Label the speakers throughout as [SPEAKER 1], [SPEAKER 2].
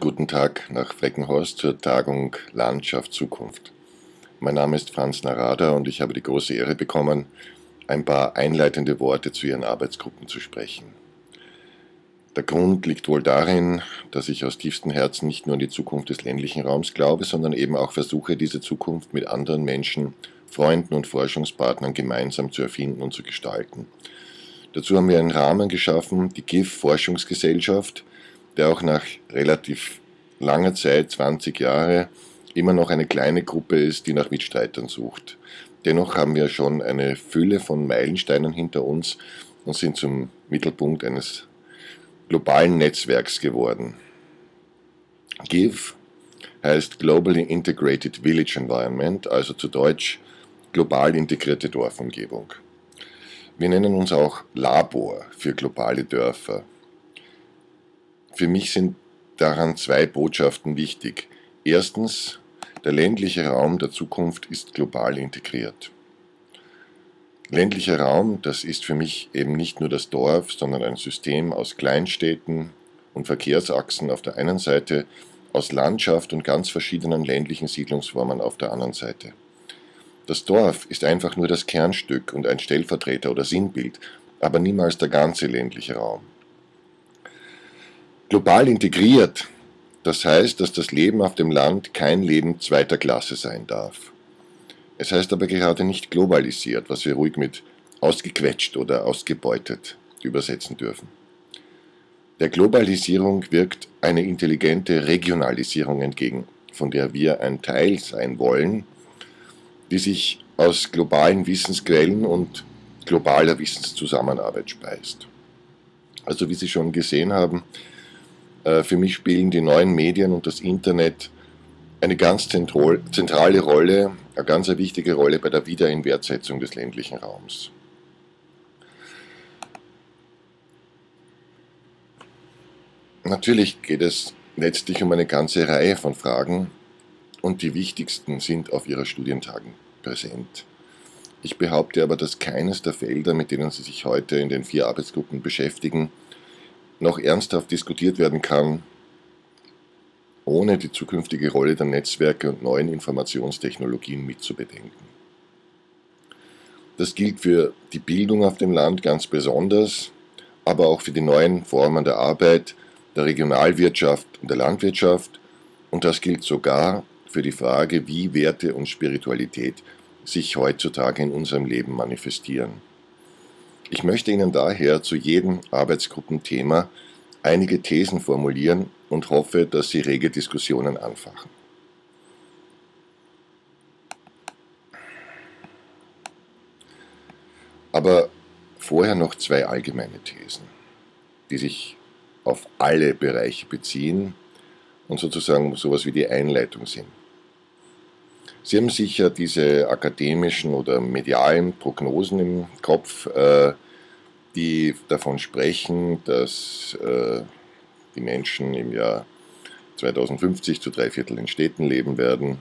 [SPEAKER 1] Guten Tag nach Freckenhorst zur Tagung Landschaft Zukunft. Mein Name ist Franz Narada und ich habe die große Ehre bekommen, ein paar einleitende Worte zu Ihren Arbeitsgruppen zu sprechen. Der Grund liegt wohl darin, dass ich aus tiefstem Herzen nicht nur an die Zukunft des ländlichen Raums glaube, sondern eben auch versuche, diese Zukunft mit anderen Menschen, Freunden und Forschungspartnern gemeinsam zu erfinden und zu gestalten. Dazu haben wir einen Rahmen geschaffen, die GIF Forschungsgesellschaft, der auch nach relativ langer Zeit, 20 Jahre, immer noch eine kleine Gruppe ist, die nach Mitstreitern sucht. Dennoch haben wir schon eine Fülle von Meilensteinen hinter uns und sind zum Mittelpunkt eines globalen Netzwerks geworden. GIVE heißt Globally Integrated Village Environment, also zu Deutsch global integrierte Dorfumgebung. Wir nennen uns auch Labor für globale Dörfer. Für mich sind daran zwei Botschaften wichtig. Erstens, der ländliche Raum der Zukunft ist global integriert. Ländlicher Raum, das ist für mich eben nicht nur das Dorf, sondern ein System aus Kleinstädten und Verkehrsachsen auf der einen Seite, aus Landschaft und ganz verschiedenen ländlichen Siedlungsformen auf der anderen Seite. Das Dorf ist einfach nur das Kernstück und ein Stellvertreter oder Sinnbild, aber niemals der ganze ländliche Raum. Global integriert, das heißt, dass das Leben auf dem Land kein Leben zweiter Klasse sein darf. Es heißt aber gerade nicht globalisiert, was wir ruhig mit ausgequetscht oder ausgebeutet übersetzen dürfen. Der Globalisierung wirkt eine intelligente Regionalisierung entgegen, von der wir ein Teil sein wollen, die sich aus globalen Wissensquellen und globaler Wissenszusammenarbeit speist. Also wie Sie schon gesehen haben, für mich spielen die neuen Medien und das Internet eine ganz zentrale Rolle, eine ganz wichtige Rolle bei der Wiederinwertsetzung des ländlichen Raums. Natürlich geht es letztlich um eine ganze Reihe von Fragen und die wichtigsten sind auf Ihrer Studientagen präsent. Ich behaupte aber, dass keines der Felder, mit denen Sie sich heute in den vier Arbeitsgruppen beschäftigen, noch ernsthaft diskutiert werden kann, ohne die zukünftige Rolle der Netzwerke und neuen Informationstechnologien mitzubedenken. Das gilt für die Bildung auf dem Land ganz besonders, aber auch für die neuen Formen der Arbeit, der Regionalwirtschaft und der Landwirtschaft und das gilt sogar für die Frage, wie Werte und Spiritualität sich heutzutage in unserem Leben manifestieren. Ich möchte Ihnen daher zu jedem Arbeitsgruppenthema einige Thesen formulieren und hoffe, dass Sie rege Diskussionen anfachen. Aber vorher noch zwei allgemeine Thesen, die sich auf alle Bereiche beziehen und sozusagen sowas wie die Einleitung sind. Sie haben sicher diese akademischen oder medialen Prognosen im Kopf, äh, die davon sprechen, dass äh, die Menschen im Jahr 2050 zu drei Viertel in Städten leben werden,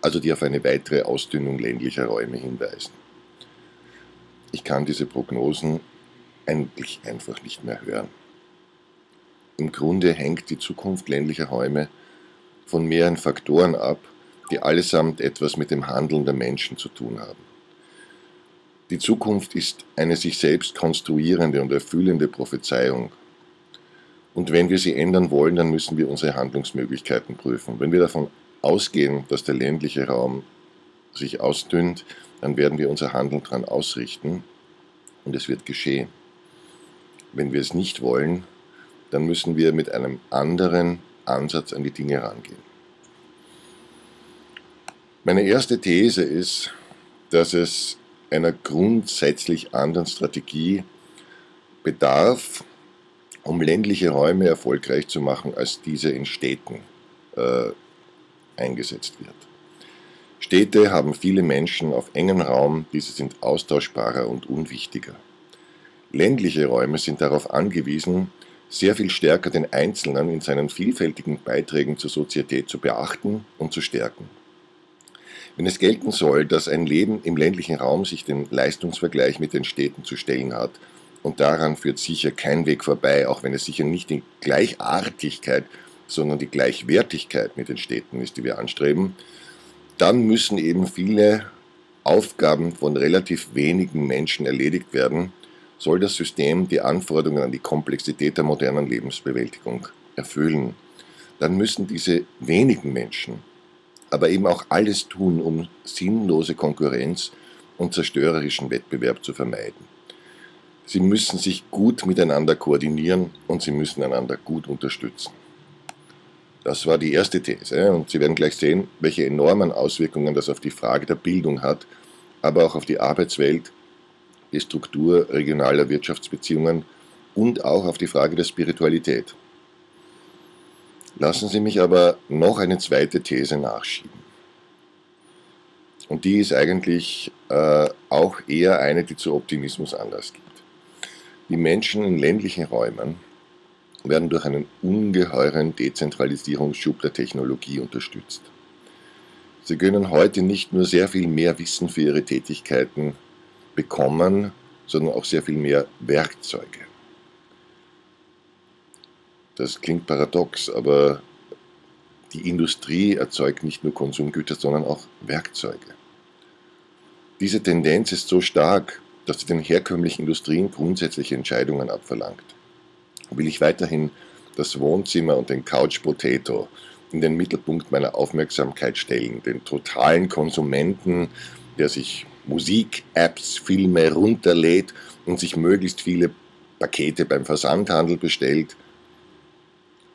[SPEAKER 1] also die auf eine weitere Ausdünnung ländlicher Räume hinweisen. Ich kann diese Prognosen eigentlich einfach nicht mehr hören. Im Grunde hängt die Zukunft ländlicher Räume von mehreren Faktoren ab, die allesamt etwas mit dem Handeln der Menschen zu tun haben. Die Zukunft ist eine sich selbst konstruierende und erfüllende Prophezeiung. Und wenn wir sie ändern wollen, dann müssen wir unsere Handlungsmöglichkeiten prüfen. Wenn wir davon ausgehen, dass der ländliche Raum sich ausdünnt, dann werden wir unser Handeln daran ausrichten und es wird geschehen. Wenn wir es nicht wollen, dann müssen wir mit einem anderen Ansatz an die Dinge rangehen. Meine erste These ist, dass es einer grundsätzlich anderen Strategie bedarf, um ländliche Räume erfolgreich zu machen, als diese in Städten äh, eingesetzt wird. Städte haben viele Menschen auf engem Raum, diese sind austauschbarer und unwichtiger. Ländliche Räume sind darauf angewiesen, sehr viel stärker den Einzelnen in seinen vielfältigen Beiträgen zur Sozietät zu beachten und zu stärken. Wenn es gelten soll, dass ein Leben im ländlichen Raum sich dem Leistungsvergleich mit den Städten zu stellen hat, und daran führt sicher kein Weg vorbei, auch wenn es sicher nicht in Gleichartigkeit sondern die Gleichwertigkeit mit den Städten ist, die wir anstreben, dann müssen eben viele Aufgaben von relativ wenigen Menschen erledigt werden, soll das System die Anforderungen an die Komplexität der modernen Lebensbewältigung erfüllen. Dann müssen diese wenigen Menschen aber eben auch alles tun, um sinnlose Konkurrenz und zerstörerischen Wettbewerb zu vermeiden. Sie müssen sich gut miteinander koordinieren und sie müssen einander gut unterstützen. Das war die erste These und Sie werden gleich sehen, welche enormen Auswirkungen das auf die Frage der Bildung hat, aber auch auf die Arbeitswelt, die Struktur regionaler Wirtschaftsbeziehungen und auch auf die Frage der Spiritualität. Lassen Sie mich aber noch eine zweite These nachschieben. Und die ist eigentlich äh, auch eher eine, die zu Optimismus Anlass gibt. Die Menschen in ländlichen Räumen werden durch einen ungeheuren Dezentralisierungsschub der Technologie unterstützt. Sie können heute nicht nur sehr viel mehr Wissen für ihre Tätigkeiten bekommen, sondern auch sehr viel mehr Werkzeuge. Das klingt paradox, aber die Industrie erzeugt nicht nur Konsumgüter, sondern auch Werkzeuge. Diese Tendenz ist so stark, dass sie den herkömmlichen Industrien grundsätzliche Entscheidungen abverlangt. Will ich weiterhin das Wohnzimmer und den Couch Potato in den Mittelpunkt meiner Aufmerksamkeit stellen, den totalen Konsumenten, der sich Musik, Apps, Filme runterlädt und sich möglichst viele Pakete beim Versandhandel bestellt,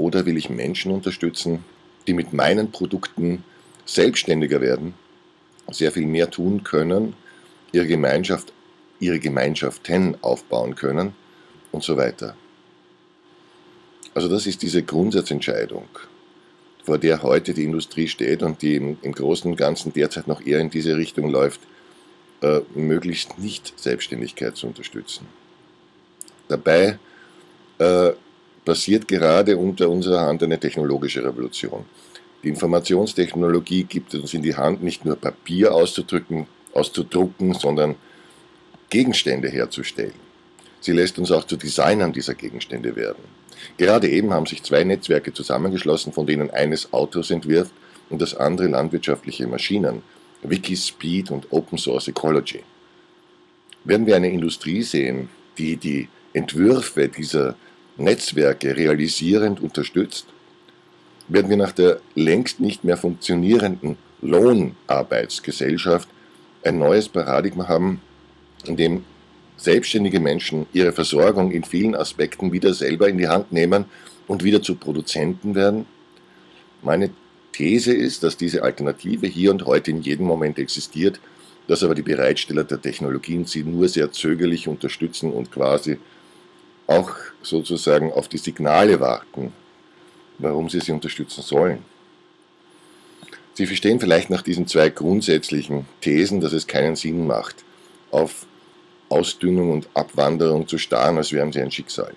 [SPEAKER 1] oder will ich Menschen unterstützen, die mit meinen Produkten selbstständiger werden, sehr viel mehr tun können, ihre Gemeinschaft, ihre Gemeinschaften aufbauen können und so weiter. Also das ist diese Grundsatzentscheidung, vor der heute die Industrie steht und die im, Großen und Ganzen derzeit noch eher in diese Richtung läuft, äh, möglichst nicht Selbstständigkeit zu unterstützen. Dabei äh, passiert gerade unter unserer Hand eine technologische Revolution. Die Informationstechnologie gibt uns in die Hand, nicht nur Papier auszudrücken, auszudrucken, sondern Gegenstände herzustellen. Sie lässt uns auch zu Designern dieser Gegenstände werden. Gerade eben haben sich zwei Netzwerke zusammengeschlossen, von denen eines Autos entwirft und das andere landwirtschaftliche Maschinen, Wikispeed und Open Source Ecology. Werden wir eine Industrie sehen, die die Entwürfe dieser Netzwerke realisierend unterstützt, werden wir nach der längst nicht mehr funktionierenden Lohnarbeitsgesellschaft ein neues Paradigma haben, in dem selbstständige Menschen ihre Versorgung in vielen Aspekten wieder selber in die Hand nehmen und wieder zu Produzenten werden? Meine These ist, dass diese Alternative hier und heute in jedem Moment existiert, dass aber die Bereitsteller der Technologien sie nur sehr zögerlich unterstützen und quasi auch sozusagen auf die Signale warten, warum sie sie unterstützen sollen. Sie verstehen vielleicht nach diesen zwei grundsätzlichen Thesen, dass es keinen Sinn macht, auf Ausdünnung und Abwanderung zu starren, als wären sie ein Schicksal.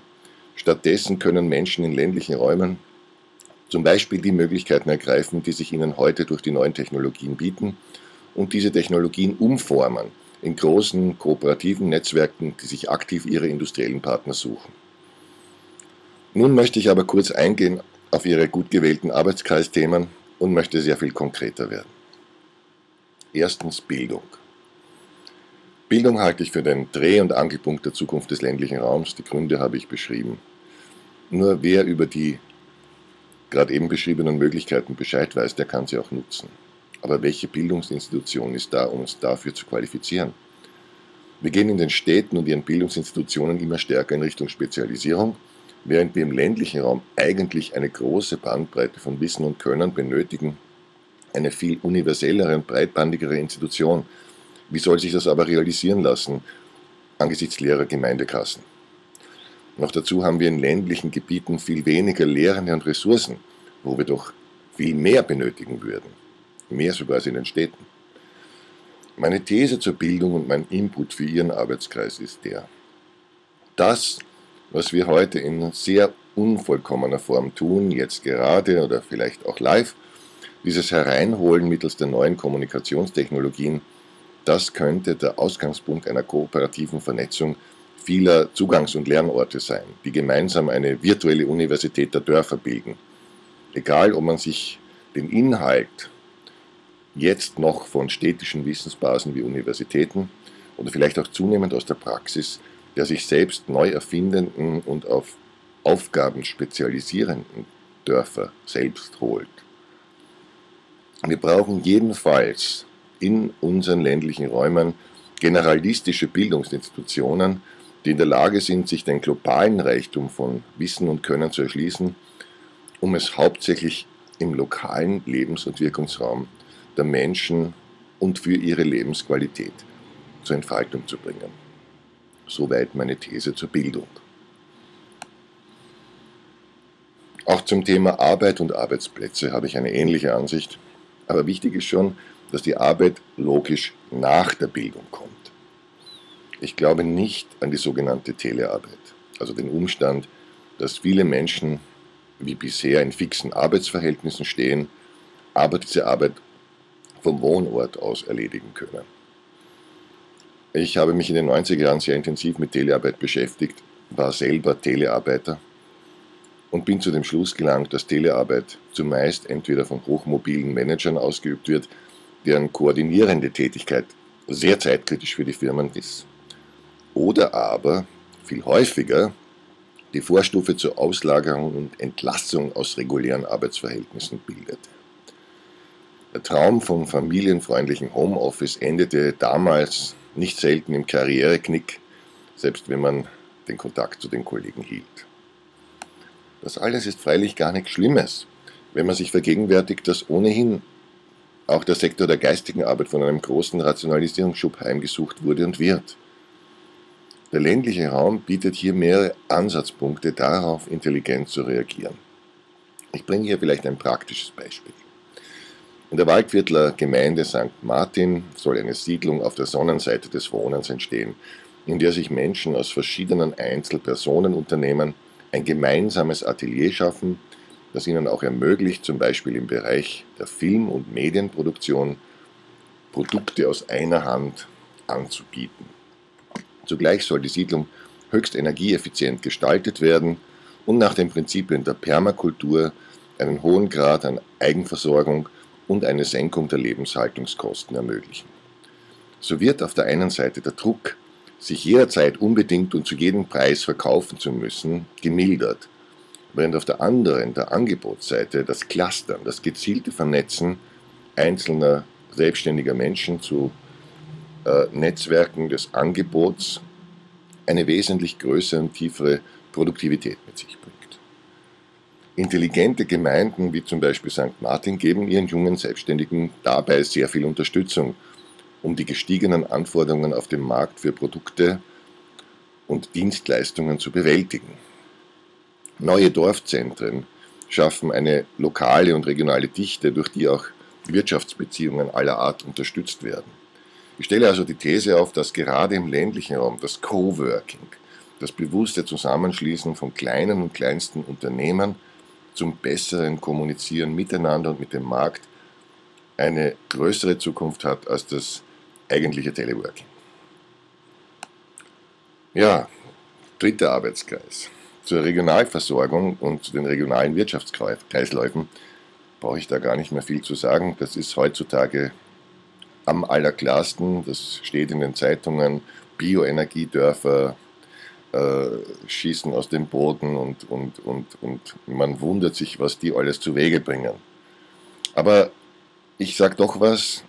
[SPEAKER 1] Stattdessen können Menschen in ländlichen Räumen zum Beispiel die Möglichkeiten ergreifen, die sich ihnen heute durch die neuen Technologien bieten und diese Technologien umformen in großen kooperativen Netzwerken, die sich aktiv ihre industriellen Partner suchen. Nun möchte ich aber kurz eingehen auf Ihre gut gewählten Arbeitskreisthemen und möchte sehr viel konkreter werden. Erstens Bildung. Bildung halte ich für den Dreh- und Angelpunkt der Zukunft des ländlichen Raums. Die Gründe habe ich beschrieben. Nur wer über die gerade eben beschriebenen Möglichkeiten Bescheid weiß, der kann sie auch nutzen. Aber welche Bildungsinstitution ist da, um uns dafür zu qualifizieren? Wir gehen in den Städten und ihren Bildungsinstitutionen immer stärker in Richtung Spezialisierung, während wir im ländlichen Raum eigentlich eine große Bandbreite von Wissen und Können benötigen, eine viel universellere und breitbandigere Institution. Wie soll sich das aber realisieren lassen angesichts leerer Gemeindekassen? Noch dazu haben wir in ländlichen Gebieten viel weniger Lehrende und Ressourcen, wo wir doch viel mehr benötigen würden mehr sogar als in den Städten. Meine These zur Bildung und mein Input für Ihren Arbeitskreis ist der. Das, was wir heute in sehr unvollkommener Form tun, jetzt gerade oder vielleicht auch live, dieses Hereinholen mittels der neuen Kommunikationstechnologien, das könnte der Ausgangspunkt einer kooperativen Vernetzung vieler Zugangs- und Lernorte sein, die gemeinsam eine virtuelle Universität der Dörfer bilden egal ob man sich den Inhalt jetzt noch von städtischen Wissensbasen wie Universitäten oder vielleicht auch zunehmend aus der Praxis der sich selbst neu erfindenden und auf Aufgaben spezialisierenden Dörfer selbst holt. Wir brauchen jedenfalls in unseren ländlichen Räumen generalistische Bildungsinstitutionen, die in der Lage sind, sich den globalen Reichtum von Wissen und Können zu erschließen, um es hauptsächlich im lokalen Lebens- und Wirkungsraum der Menschen und für ihre Lebensqualität zur Entfaltung zu bringen. Soweit meine These zur Bildung. Auch zum Thema Arbeit und Arbeitsplätze habe ich eine ähnliche Ansicht, aber wichtig ist schon, dass die Arbeit logisch nach der Bildung kommt. Ich glaube nicht an die sogenannte Telearbeit, also den Umstand, dass viele Menschen wie bisher in fixen Arbeitsverhältnissen stehen, aber diese Arbeit vom Wohnort aus erledigen können. Ich habe mich in den 90er Jahren sehr intensiv mit Telearbeit beschäftigt, war selber Telearbeiter und bin zu dem Schluss gelangt, dass Telearbeit zumeist entweder von hochmobilen Managern ausgeübt wird, deren koordinierende Tätigkeit sehr zeitkritisch für die Firmen ist, oder aber viel häufiger die Vorstufe zur Auslagerung und Entlassung aus regulären Arbeitsverhältnissen bildet. Der Traum vom familienfreundlichen Homeoffice endete damals nicht selten im Karriereknick, selbst wenn man den Kontakt zu den Kollegen hielt. Das alles ist freilich gar nichts Schlimmes, wenn man sich vergegenwärtigt, dass ohnehin auch der Sektor der geistigen Arbeit von einem großen Rationalisierungsschub heimgesucht wurde und wird. Der ländliche Raum bietet hier mehrere Ansatzpunkte darauf, intelligent zu reagieren. Ich bringe hier vielleicht ein praktisches Beispiel. In der Waldviertler Gemeinde St. Martin soll eine Siedlung auf der Sonnenseite des Wohnens entstehen, in der sich Menschen aus verschiedenen Einzelpersonenunternehmen ein gemeinsames Atelier schaffen, das ihnen auch ermöglicht, zum Beispiel im Bereich der Film- und Medienproduktion Produkte aus einer Hand anzubieten. Zugleich soll die Siedlung höchst energieeffizient gestaltet werden und nach den Prinzipien der Permakultur einen hohen Grad an Eigenversorgung und eine Senkung der Lebenshaltungskosten ermöglichen. So wird auf der einen Seite der Druck, sich jederzeit unbedingt und zu jedem Preis verkaufen zu müssen, gemildert, während auf der anderen, der Angebotsseite, das Clustern, das gezielte Vernetzen einzelner selbstständiger Menschen zu äh, Netzwerken des Angebots eine wesentlich größere und tiefere Produktivität mit sich bringt. Intelligente Gemeinden wie zum Beispiel St. Martin geben ihren jungen Selbstständigen dabei sehr viel Unterstützung, um die gestiegenen Anforderungen auf dem Markt für Produkte und Dienstleistungen zu bewältigen. Neue Dorfzentren schaffen eine lokale und regionale Dichte, durch die auch Wirtschaftsbeziehungen aller Art unterstützt werden. Ich stelle also die These auf, dass gerade im ländlichen Raum das Coworking, das bewusste Zusammenschließen von kleinen und kleinsten Unternehmen zum besseren Kommunizieren miteinander und mit dem Markt eine größere Zukunft hat als das eigentliche Teleworking. Ja, dritter Arbeitskreis. Zur Regionalversorgung und zu den regionalen Wirtschaftskreisläufen brauche ich da gar nicht mehr viel zu sagen. Das ist heutzutage am allerklarsten. Das steht in den Zeitungen. Bioenergiedörfer, äh, schießen aus dem Boden und, und, und, und man wundert sich, was die alles zu Wege bringen. Aber ich sage doch was,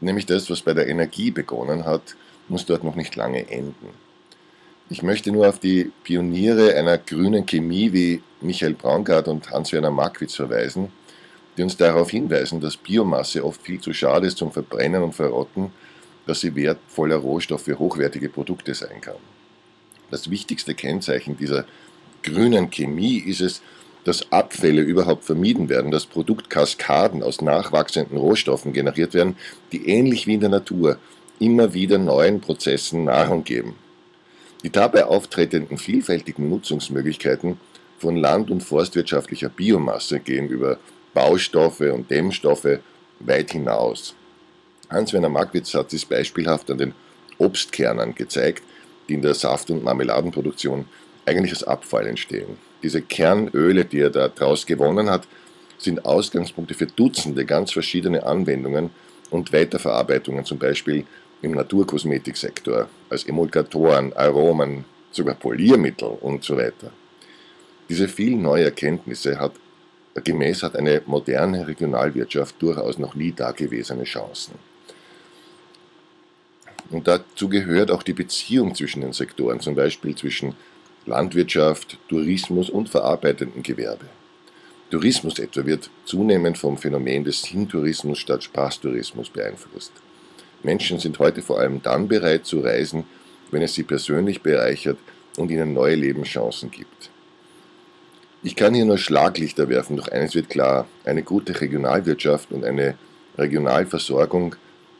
[SPEAKER 1] nämlich das, was bei der Energie begonnen hat, muss dort noch nicht lange enden. Ich möchte nur auf die Pioniere einer grünen Chemie wie Michael Braungart und Hans-Werner Markwitz verweisen, die uns darauf hinweisen, dass Biomasse oft viel zu schade ist zum Verbrennen und Verrotten, dass sie wertvoller Rohstoff für hochwertige Produkte sein kann. Das wichtigste Kennzeichen dieser grünen Chemie ist es, dass Abfälle überhaupt vermieden werden, dass Produktkaskaden aus nachwachsenden Rohstoffen generiert werden, die ähnlich wie in der Natur immer wieder neuen Prozessen Nahrung geben. Die dabei auftretenden vielfältigen Nutzungsmöglichkeiten von land- und forstwirtschaftlicher Biomasse gehen über Baustoffe und Dämmstoffe weit hinaus. Hans-Werner Markwitz hat dies beispielhaft an den Obstkernen gezeigt, die in der Saft- und Marmeladenproduktion eigentlich als Abfall entstehen. Diese Kernöle, die er daraus gewonnen hat, sind Ausgangspunkte für Dutzende ganz verschiedene Anwendungen und Weiterverarbeitungen, zum Beispiel im Naturkosmetiksektor, als Emulgatoren, Aromen, sogar Poliermittel und so weiter. Diese vielen neuen Erkenntnisse hat gemäß hat eine moderne Regionalwirtschaft durchaus noch nie dagewesene Chancen. Und dazu gehört auch die Beziehung zwischen den Sektoren, zum Beispiel zwischen Landwirtschaft, Tourismus und verarbeitendem Gewerbe. Tourismus etwa wird zunehmend vom Phänomen des Hintourismus statt Spaßtourismus beeinflusst. Menschen sind heute vor allem dann bereit zu reisen, wenn es sie persönlich bereichert und ihnen neue Lebenschancen gibt. Ich kann hier nur Schlaglichter werfen, doch eines wird klar, eine gute Regionalwirtschaft und eine Regionalversorgung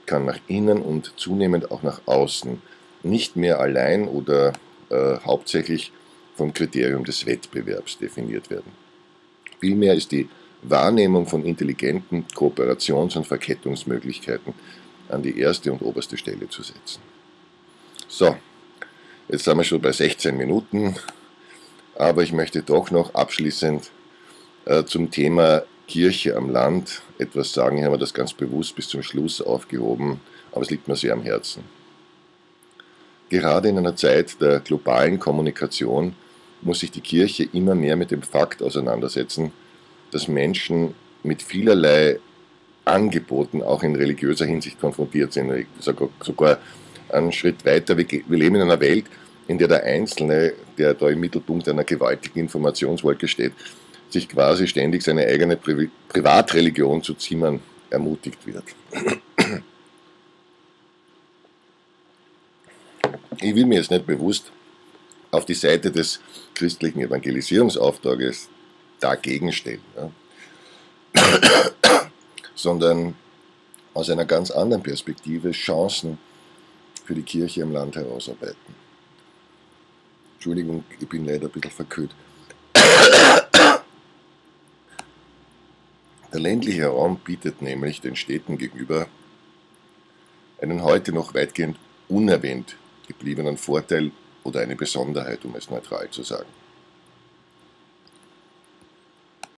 [SPEAKER 1] kann nach innen und zunehmend auch nach außen nicht mehr allein oder äh, hauptsächlich vom Kriterium des Wettbewerbs definiert werden. Vielmehr ist die Wahrnehmung von intelligenten Kooperations- und Verkettungsmöglichkeiten an die erste und oberste Stelle zu setzen. So, jetzt sind wir schon bei 16 Minuten aber ich möchte doch noch abschließend äh, zum Thema Kirche am Land etwas sagen. Hier haben wir das ganz bewusst bis zum Schluss aufgehoben, aber es liegt mir sehr am Herzen. Gerade in einer Zeit der globalen Kommunikation muss sich die Kirche immer mehr mit dem Fakt auseinandersetzen, dass Menschen mit vielerlei Angeboten auch in religiöser Hinsicht konfrontiert sind. Sogar einen Schritt weiter. Wir leben in einer Welt, in der der Einzelne, der da im Mittelpunkt einer gewaltigen Informationswolke steht, sich quasi ständig seine eigene Pri Privatreligion zu zimmern ermutigt wird. Ich will mir jetzt nicht bewusst auf die Seite des christlichen Evangelisierungsauftrages dagegen stellen, ja, sondern aus einer ganz anderen Perspektive Chancen für die Kirche im Land herausarbeiten. Entschuldigung, ich bin leider ein bisschen verkühlt. Der ländliche Raum bietet nämlich den Städten gegenüber einen heute noch weitgehend unerwähnt gebliebenen Vorteil oder eine Besonderheit, um es neutral zu sagen.